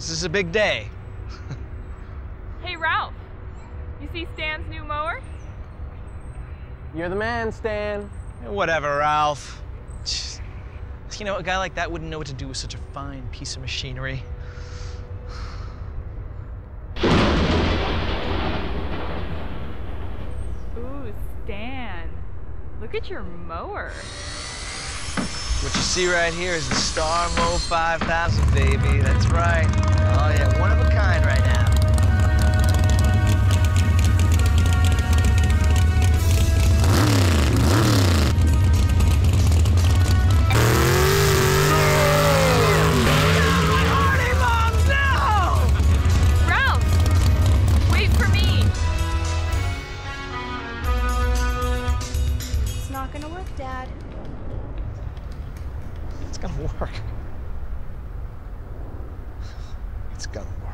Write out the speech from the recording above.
This is a big day. Hey, Ralph. You see Stan's new mower? You're the man, Stan. Whatever, Ralph. Just- You know, a guy like that wouldn't know what to do with such a fine piece of machinery. Ooh, Stan. Look at your mower. What you see right here is the Star Mo 5000, baby. That's right. Oh, yeah, one of a kind right now. Ralph! Wait for me! It's not gonna work, Dad. It's gonna work. It's gonna work.